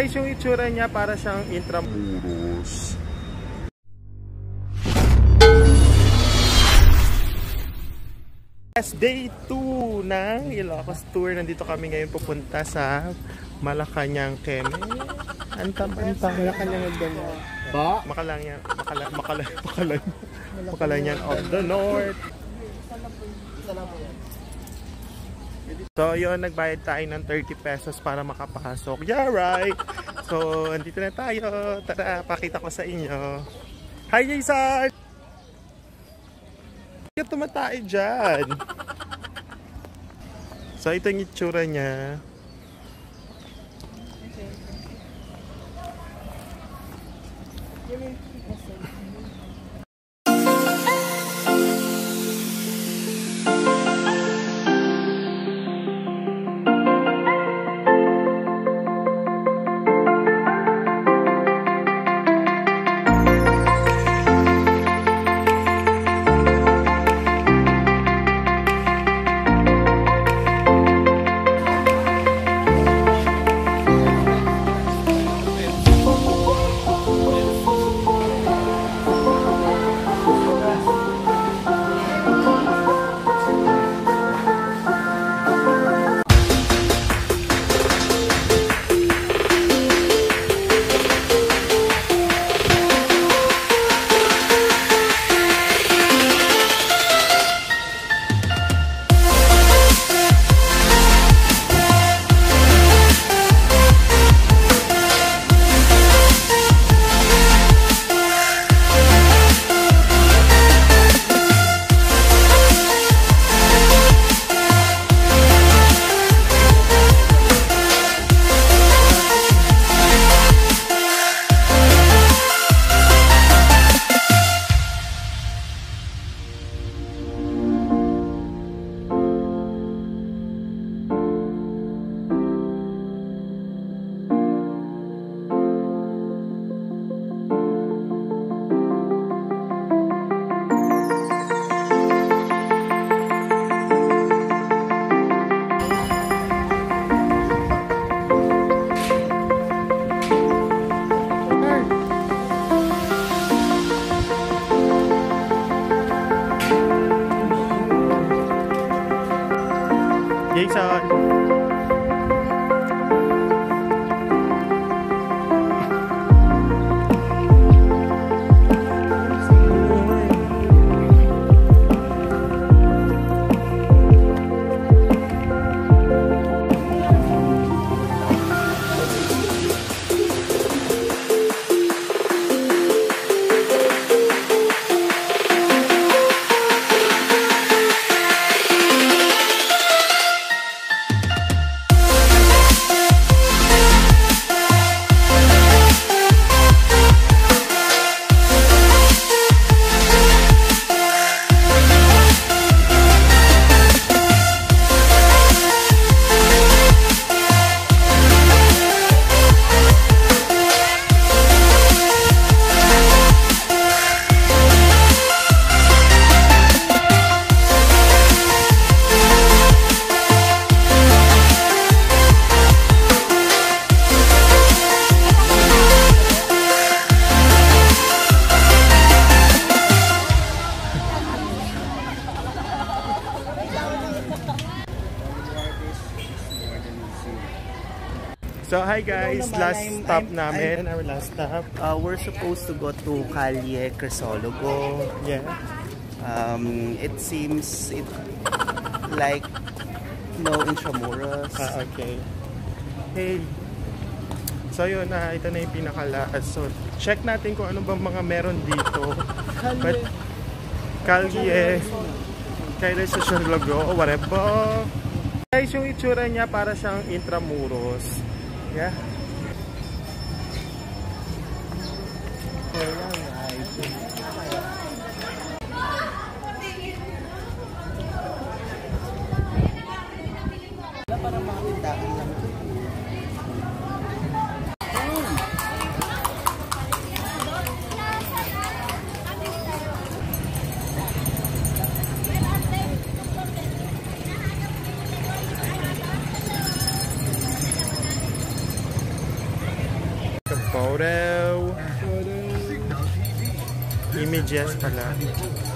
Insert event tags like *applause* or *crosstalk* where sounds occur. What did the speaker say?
Guys, yung itsura niya para siyang intramuros. Yes, day 2 ng Ilocos Tour. Nandito kami ngayon pupunta sa Malacanang Keme. Antam, antam. Malacanang Agdano. Ba? Makalangyan, makala, makala, makala, Makalanyan of the North. So, yun, nagbayad tayo ng 30 pesos para makapasok. Yeah, right! *laughs* So, andito na tayo. Tara, pakita ko sa inyo. Hi, Jason! Kaya tumatay dyan. So, ito yung itsura niya. Jason! So hi guys, naman, last I'm- stop I'm- namin, our last stop. Uh, we're supposed to go to Calle Crisologo. Yeah. Um, it seems it like no Intramuros. Ah, okay. Hey. So yun na, ito na yung pinaka-last. So check natin kung ano bang mga meron dito. But, Kalye, Kalye sa logo, whatever. Guys, yung itsura niya para siyang intramuros. Yeah. Fourão. Imediatamente.